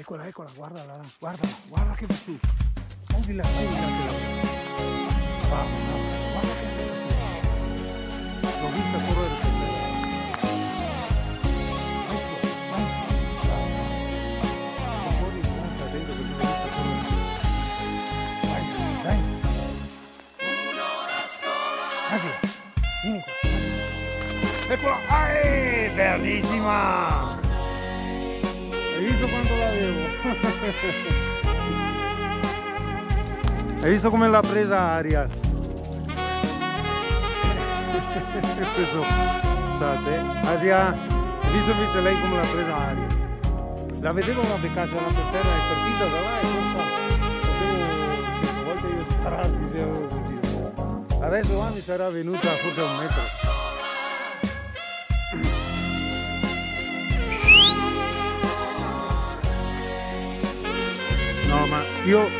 eccola, là, guardala, guarda che va su. Vai di là, là, bravo, guarda che va su. L'ho vista correre per me. Vai su, vai, bravo. Un po' di distanza dentro l'ho vista correre. Vai, dai. Qua. Eccola, ah, bellissima! Hai visto quanto l'avevo? Hai visto come l'ha presa aria? Questo state. Asia, hai visto, visto lei come l'ha presa aria? La vedevo una beccata una per terra è partita da là e questa potevo cento volte io spararti se avevo fuggito. Adesso Anni sarà venuta forse un metro. 有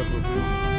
God's will do.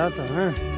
È andata,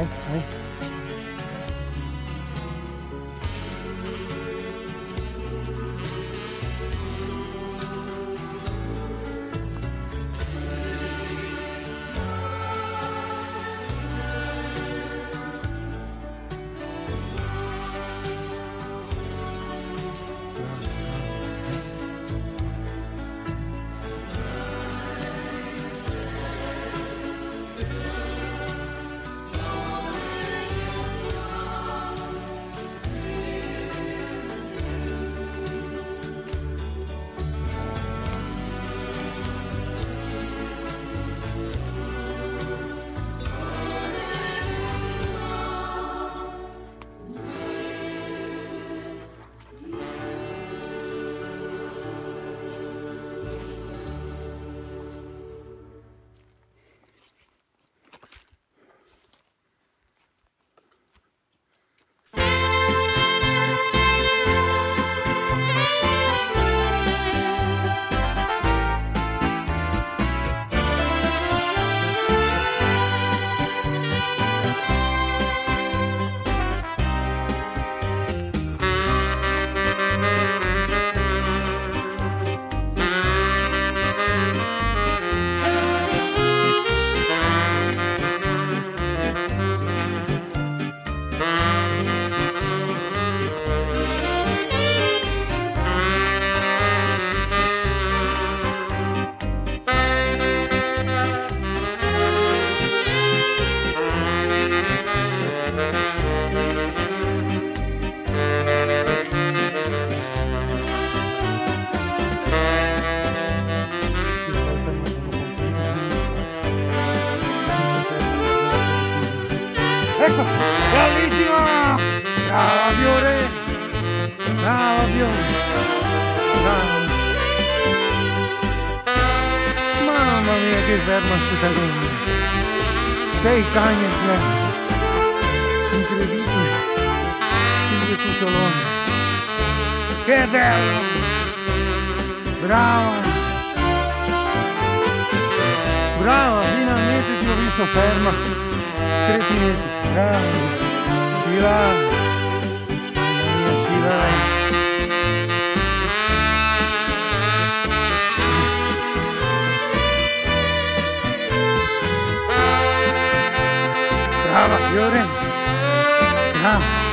eh? Vai, Bello! Brava! Brava, finalmente ti ho visto ferma. Stretti metri. Brava. Sì mia, sì vai. Brava, Fiore. Brava.